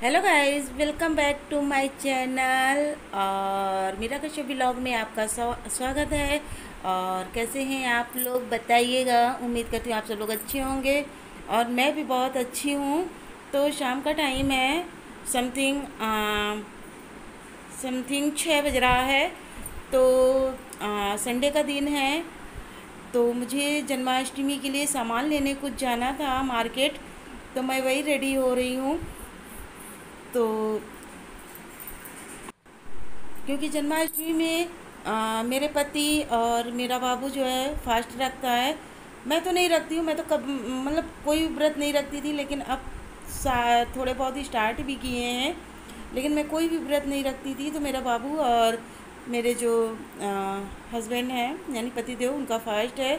Hello guys welcome back to my channel और मेरा Kashyap blog में आपका स्वागत है। और कैसे हैं आप लोग? बताइएगा। उम्मीद करती हूँ आप सब लोग अच्छे होंगे। और मैं भी बहुत अच्छी हूँ। तो शाम का टाइम है। समथिंग समथिंग छः बज रहा है। तो संडे का दिन है। तो मुझे जन्माष्टमी के लिए सामान लेने कुछ जाना था मार्केट तो मैं वही रेडी हो रही हूँ। तो क्योंकि जन्माष्टमी में आ, मेरे पति और मेरा बाबू जो है फास्ट रखता है। मैं तो नहीं रखती हूँ मैं तो कब मतलब कोई व्रत नहीं रखती थी लेकिन अब थोड़े बहुत ही स्टार्ट भी किए हैं। लेकिन मैं कोई भी व्रत नहीं रखती थी तो मेरा बाबू और मेरे जो हस्बैंड हैं यानी पति देव उनका फास्ट है।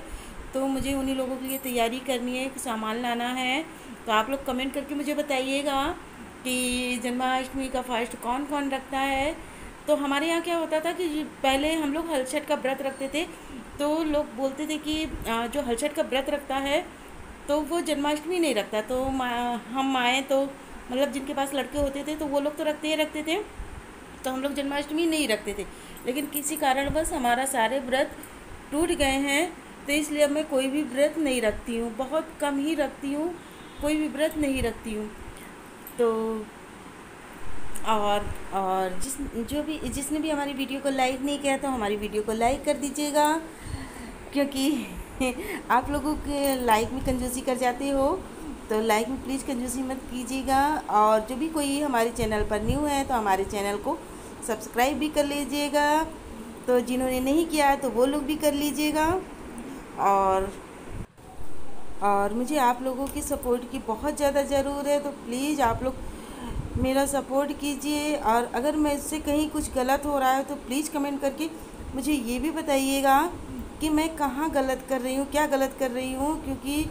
तो मुझे उन्हीं लोगों के लिए तैयारी करनी है सामान लाना है। तो आप लोग कमेंट करके मुझे बताइएगा। कि जन्माष्टमी का फास्ट कौन कौन रखता है? तो हमारे यहाँ क्या होता था कि पहले हम लोग हलछट का व्रत रखते थे तो लोग बोलते थे कि जो हलछट का व्रत रखता है तो वो जन्माष्टमी नहीं रखता। तो हम आए तो मतलब जिनके पास लड़के होते थे तो वो लोग तो रखते ही रखते थे तो हम लोग जन्माष्टमी नहीं रखते थे। लेकिन किसी कारण बस हमारा सारे व्रत टूट गए हैं तो इसलिए मैं कोई भी व्रत नहीं रखती हूँ, बहुत कम ही रखती हूँ, कोई भी व्रत नहीं रखती हूँ। तो और और जिस, जो भी, जिसने भी हमारी वीडियो को लाइक नहीं किया तो हमारी वीडियो को लाइक कर दीजिएगा। क्योंकि आप लोगों के लाइक में कंजूसी कर जाते हो तो लाइक में प्लीज़ कंजूसी मत कीजिएगा। और जो भी कोई हमारे चैनल पर न्यू है तो हमारे चैनल को सब्सक्राइब भी कर लीजिएगा। तो जिन्होंने नहीं किया तो वो लोग भी कर लीजिएगा। और और मुझे आप लोगों की सपोर्ट की बहुत ज़्यादा ज़रूर है तो प्लीज़ आप लोग मेरा सपोर्ट कीजिए। और अगर मैं इससे कहीं कुछ गलत हो रहा है तो प्लीज़ कमेंट करके मुझे ये भी बताइएगा कि मैं कहाँ गलत कर रही हूँ क्या गलत कर रही हूँ क्योंकि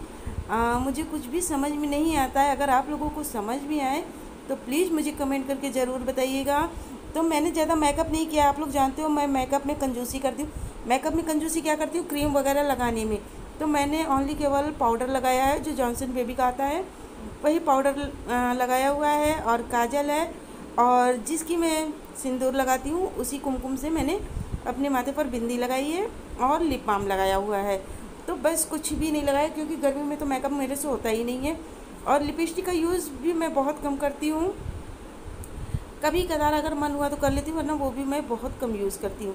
आ, मुझे कुछ भी समझ में नहीं आता है। अगर आप लोगों को समझ में आए तो प्लीज़ मुझे कमेंट करके ज़रूर बताइएगा। तो मैंने ज़्यादा मेकअप नहीं किया आप लोग जानते हो मैं मेकअप में कंजूसी करती हूँ। मेकअप में कंजूसी क्या करती हूँ? क्रीम वगैरह लगाने में। तो मैंने ओनली केवल पाउडर लगाया है, जो जॉनसन बेबी का आता है। वही पाउडर लगाया हुआ है और काजल है। और जिसकी मैं सिंदूर लगाती हूँ, उसी कुमकुम से मैंने अपने माथे पर बिंदी लगाई है और लिप बाम लगाया हुआ है। तो बस कुछ भी नहीं लगाया, क्योंकि गर्मी में तो मेकअप मेरे से होता ही नहीं है। और लिपस्टिक का यूज़ भी मैं बहुत कम करती हूँ। कभी कदार अगर मन हुआ तो कर लेती हूँ, वरना वो भी मैं बहुत कम यूज़ करती हूँ।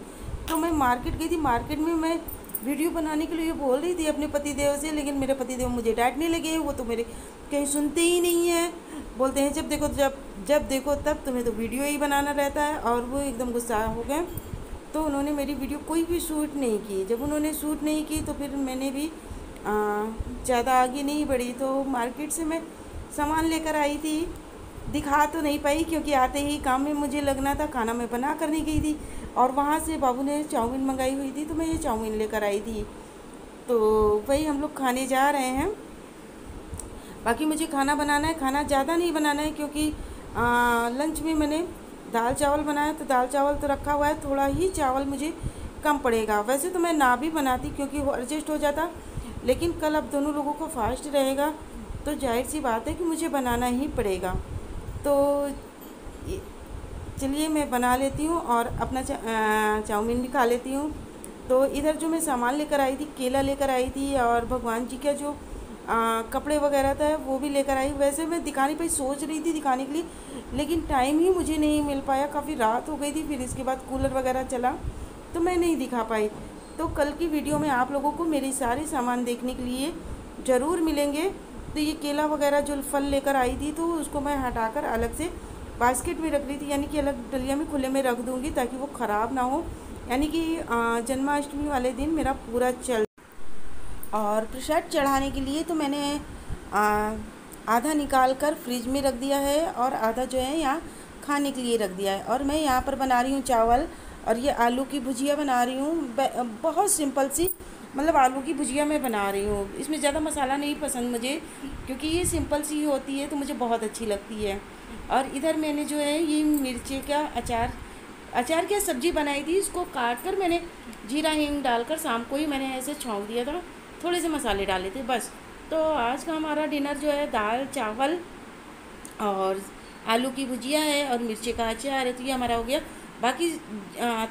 तो मैं मार्केट गई थी मार्केट में मैं वीडियो बनाने के लिए बोल रही थी अपने पति देव से, लेकिन मेरे पति देव मुझे डांटने लगे, वो तो मेरे कहीं सुनते ही नहीं है। बोलते हैं, जब देखो, जब जब देखो, तब तुम्हें तो वीडियो ही बनाना रहता है, और वो एकदम गुस्सा हो गए। तो उन्होंने मेरी वीडियो कोई भी शूट नहीं की। जब उन्होंने शूट नहीं की तो फिर मैंने भी ज़्यादा आगे नहीं बढ़ी। तो मार्केट से मैं सामान लेकर आई थी दिखा तो नहीं पाई क्योंकि आते ही काम में मुझे लगना था खाना मैं बना कर नहीं गई थी और वहाँ से बाबू ने चाउमीन मंगाई हुई थी तो मैं ये चाउमीन लेकर आई थी। तो वही हम लोग खाने जा रहे हैं। बाकी मुझे खाना बनाना है खाना ज़्यादा नहीं बनाना है क्योंकि आ, लंच में मैंने दाल चावल बनाया तो दाल चावल तो रखा हुआ है थोड़ा ही चावल मुझे कम पड़ेगा। वैसे तो मैं ना भी बनाती क्योंकि वो एडजस्ट हो जाता लेकिन कल अब दोनों लोगों को फास्ट रहेगा तो ज़ाहिर सी बात है कि मुझे बनाना ही पड़ेगा। तो चलिए मैं बना लेती हूँ और अपना चाउमीन भी खा लेती हूँ। तो इधर जो मैं सामान लेकर आई थी केला लेकर आई थी और भगवान जी का जो आ, कपड़े वगैरह था वो भी लेकर आई। वैसे मैं दिखाने पर सोच रही थी दिखाने के लिए लेकिन टाइम ही मुझे नहीं मिल पाया। काफ़ी रात हो गई थी फिर इसके बाद कूलर वगैरह चला तो मैं नहीं दिखा पाई। तो कल की वीडियो में आप लोगों को मेरी सारे सामान देखने के लिए ज़रूर मिलेंगे। तो ये केला वगैरह जो फल लेकर आई थी तो उसको मैं हटाकर अलग से बास्केट में रख रही थी। यानी कि अलग डलिया में खुले में रख दूँगी ताकि वो ख़राब ना हो। यानी कि जन्माष्टमी वाले दिन मेरा पूरा चल और प्रसाद चढ़ाने के लिए तो मैंने आधा निकाल कर फ्रिज में रख दिया है और आधा जो है यहाँ खाने के लिए रख दिया है। और मैं यहाँ पर बना रही हूँ चावल और ये आलू की भुजिया बना रही हूँ। बहुत सिंपल सी मतलब आलू की भुजिया मैं बना रही हूँ। इसमें ज़्यादा मसाला नहीं पसंद मुझे, क्योंकि ये सिंपल सी होती है तो मुझे बहुत अच्छी लगती है। और इधर मैंने जो है ये मिर्ची का अचार अचार की सब्ज़ी बनाई थी, इसको काट कर मैंने जीरा, हींग डालकर शाम को ही मैंने ऐसे छोंक दिया था, थोड़े से मसाले डाले थे बस। तो आज का हमारा डिनर जो है दाल, चावल और आलू की भुजिया है और मिर्ची का अचार है तो ये हमारा हो गया। बाकी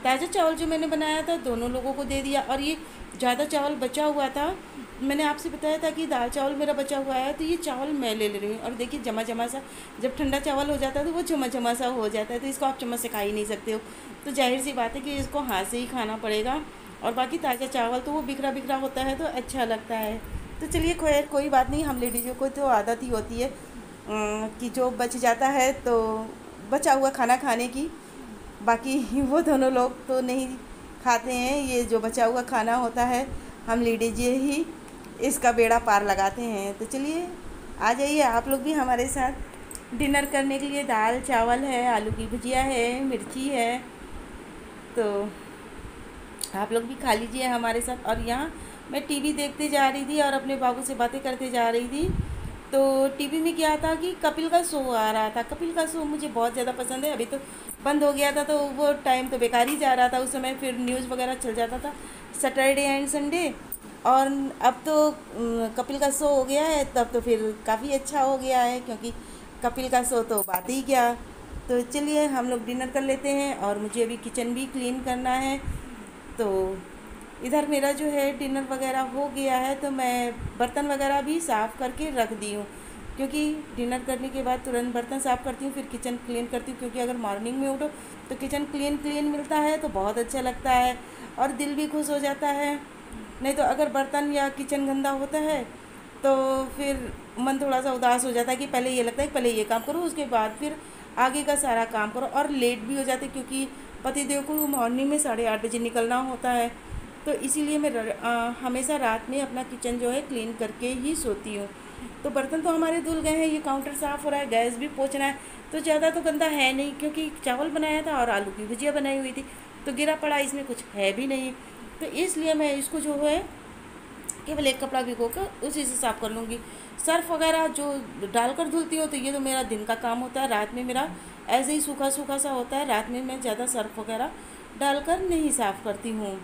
ताज़ा चावल जो मैंने बनाया था, दोनों लोगों को दे दिया और ये ज़्यादा चावल बचा हुआ था। मैंने आपसे बताया था कि दाल चावल मेरा बचा हुआ है तो ये चावल मैं ले ले रही हूँ। और देखिए जमा जमा सा, जब ठंडा चावल हो जाता है तो वो जमा जमा सा हो जाता है तो इसको आप चम्मच से खा ही नहीं सकते हो। तो ज़ाहिर सी बात है कि इसको हाथ से ही खाना पड़ेगा। और बाकी ताज़ा चावल तो वो बिखरा बिखरा होता है तो अच्छा लगता है। तो चलिए, खैर, कोई बात नहीं, हम लेडीज़ों को तो आदत ही होती है कि जो बच जाता है तो बचा हुआ खाना खाने की। बाकी वो दोनों लोग तो नहीं खाते हैं। ये जो बचा हुआ खाना होता है, हम लेडीज़ ही इसका बेड़ा पार लगाते हैं। तो चलिए, आ जाइए आप लोग भी हमारे साथ। डिनर करने के लिए दाल, चावल है, आलू की भुजिया है, मिर्ची है। तो आप लोग भी खा लीजिए हमारे साथ। और यहाँ मैं टीवी देखते जा रही थी और अपने बाबू से बातें करते जा रही थी। तो टीवी में क्या था कि कपिल का शो आ रहा था। कपिल का शो मुझे बहुत ज़्यादा पसंद है। अभी तो बंद हो गया था तो वो टाइम तो बेकार ही जा रहा था। उस समय फिर न्यूज़ वगैरह चल जाता था। सैटरडे एंड संडे और अब तो कपिल का शो हो गया है, तब तो फिर काफ़ी अच्छा हो गया है, क्योंकि कपिल का शो तो बात ही क्या। तो चलिए हम लोग डिनर कर लेते हैं और मुझे अभी किचन भी क्लीन करना है। तो इधर मेरा जो है डिनर वगैरह हो गया है तो मैं बर्तन वगैरह भी साफ़ करके रख दी हूँ। क्योंकि डिनर करने के बाद तुरंत बर्तन साफ़ करती हूँ, फिर किचन क्लीन करती हूँ, क्योंकि अगर मॉर्निंग में उठो तो किचन क्लीन क्लीन मिलता है तो बहुत अच्छा लगता है और दिल भी खुश हो जाता है। नहीं तो अगर बर्तन या किचन गंदा होता है तो फिर मन थोड़ा सा उदास हो जाता है कि पहले ये लगता है पहले ये काम करो, उसके बाद फिर आगे का सारा काम करो और लेट भी हो जाते क्योंकि पतिदेव को मॉर्निंग में साढ़े आठ बजे निकलना होता है। तो इसीलिए मैं हमेशा रात में अपना किचन जो है क्लीन करके ही सोती हूँ। तो बर्तन तो हमारे धुल गए हैं, ये काउंटर साफ़ हो रहा है, गैस भी पोछना है तो ज़्यादा तो गंदा है नहीं क्योंकि चावल बनाया था और आलू की भुजिया बनाई हुई थी तो गिरा पड़ा इसमें कुछ है भी नहीं। तो इसलिए मैं इसको जो है केवल एक कपड़ा भिगो कर उसी से साफ़ कर लूँगी। सर्फ वगैरह जो डालकर धुलती हूँ तो ये तो मेरा दिन का काम होता है, रात में मेरा ऐसे ही सूखा सूखा सा होता है, रात में मैं ज़्यादा सर्फ वगैरह डालकर नहीं साफ़ करती हूँ।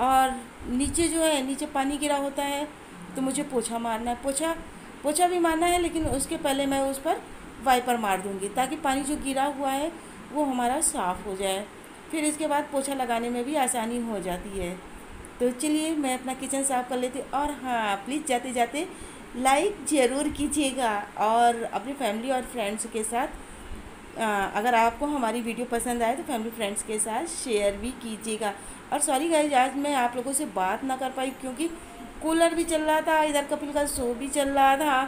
और नीचे जो है, नीचे पानी गिरा होता है तो मुझे पोछा मारना है। पोछा पोछा भी मारना है, लेकिन उसके पहले मैं उस पर वाइपर मार दूँगी, ताकि पानी जो गिरा हुआ है, वो हमारा साफ़ हो जाए। फिर इसके बाद पोछा लगाने में भी आसानी हो जाती है। तो चलिए, मैं अपना किचन साफ़ कर लेती हूँ। और हाँ प्लीज़ जाते जाते लाइक ज़रूर कीजिएगा, और अपनी फैमिली और फ्रेंड्स के साथ अगर आपको हमारी वीडियो पसंद आए तो फैमिली फ्रेंड्स के साथ शेयर भी कीजिएगा। और सॉरी गाइज़ आज मैं आप लोगों से बात ना कर पाई क्योंकि कूलर भी चल रहा था, इधर कपिल का शो भी चल रहा था।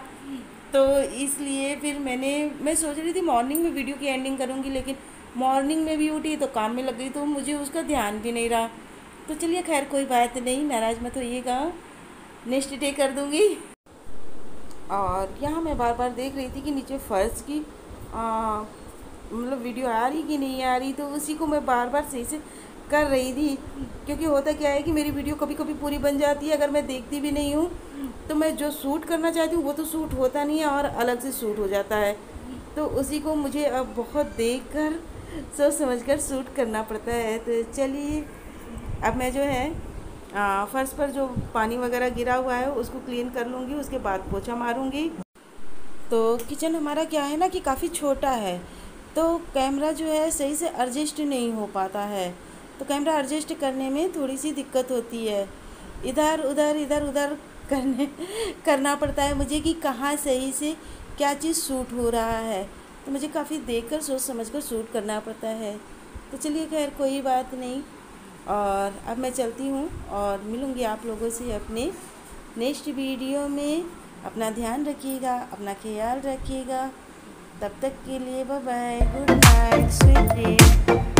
तो इसलिए फिर मैंने, मैं सोच रही थी मॉर्निंग में वीडियो की एंडिंग करूँगी, लेकिन मॉर्निंग में भी उठी तो काम में लग गई तो मुझे उसका ध्यान भी नहीं रहा। तो चलिए खैर, कोई बात नहीं, नाराज़ मत होइएगा। नेक्स्ट डे कर दूँगी। और यहाँ मैं बार बार देख रही थी कि नीचे फ़र्श की मतलब वीडियो आ रही कि नहीं आ रही तो उसी को मैं बार बार सही से कर रही थी। क्योंकि होता क्या है कि मेरी वीडियो कभी कभी पूरी बन जाती है, अगर मैं देखती भी नहीं हूँ तो मैं जो सूट करना चाहती हूँ, वो तो सूट होता नहीं है और अलग से सूट हो जाता है। तो उसी को मुझे अब बहुत देख कर सोच समझ कर सूट करना पड़ता है। तो चलिए, अब मैं जो है फर्श पर जो पानी वगैरह गिरा हुआ है, उसको क्लीन कर लूँगी, उसके बाद पोछा मारूँगी। तो किचन हमारा क्या है ना कि काफ़ी छोटा है। तो कैमरा जो है सही से एडजस्ट नहीं हो पाता है। तो कैमरा एडजस्ट करने में थोड़ी सी दिक्कत होती है। इधर, उधर इधर, उधर करने, करना पड़ता है मुझे कि कहाँ सही से क्या चीज़ सूट हो रहा है। तो मुझे काफ़ी देख कर सोच समझ कर सूट करना पड़ता है। तो चलिए खैर, कोई बात नहीं। और अब मैं चलती हूँ और मिलूँगी आप लोगों से अपने नेक्स्ट वीडियो में। अपना ध्यान रखिएगा, अपना ख्याल रखिएगा। तब तक के लिए bye bye good night sweet dream